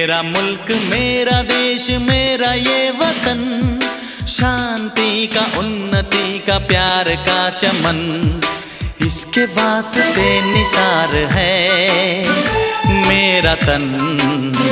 मेरा मुल्क, मेरा देश, मेरा ये वतन। शांति का, उन्नति का, प्यार का चमन। इसके वास्ते निसार है मेरा तन।